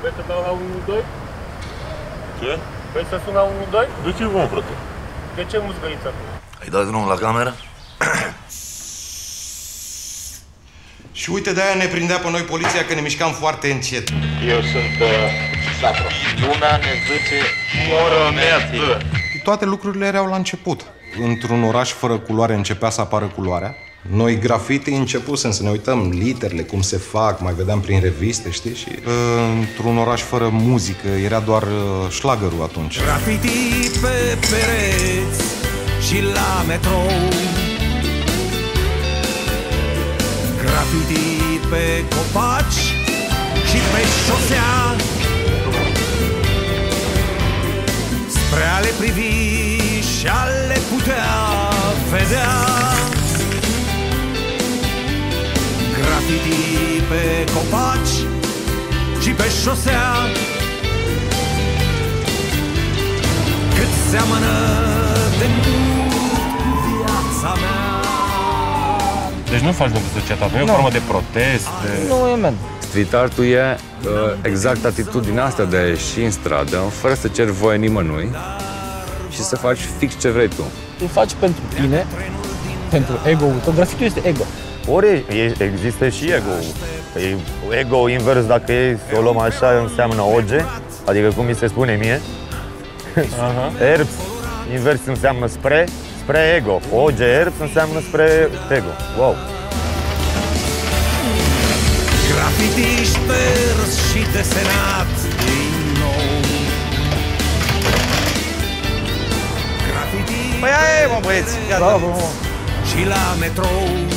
Vrei să dau la 112? Ce? Vrei să sun la 112? De ce vom, frate? De ce muzgăiți acum? Ai dat drumul la cameră? Și uite, de-aia ne prindea pe noi poliția că ne mișcam foarte încet. Eu sunt uh, Sacro. Luna ne zice moroneță. Toate lucrurile erau la început. Într-un oraș fără culoare începea să apară culoarea. Noi grafiti începusem să ne uităm literele, cum se fac, mai vedeam prin reviste, știi? Și uh, într-un oraș fără muzică era doar uh, șlagărul atunci. Graffiti pe pereți și la metrou Graffiti pe copaci și pe șosea Spre a le privi și a le putea vedea Graffiti pe copaci și pe șosea Cât seamănă de mult cu viața mea Deci nu faci lucru societate, nu e o formă de protest, de... Nu e, man. Street art-ul e uh, exact atitudinea asta de a ieși în stradă, fără să ceri voie nimănui și să faci fix ce vrei tu. Îl faci pentru tine, pentru ego-ul tău. Grafitul este ego. Ori e- există și ego e Ego invers, dacă e să o luăm așa, înseamnă oge, adică cum mi se spune mie. Herbs, invers înseamnă spre, spre ego. Oge herbs înseamnă spre ego. Wow! Graffiti șters și desenat din nou Graffiti Păi aia e, mă, băieți. Gata. Bravo, mă. și la metrou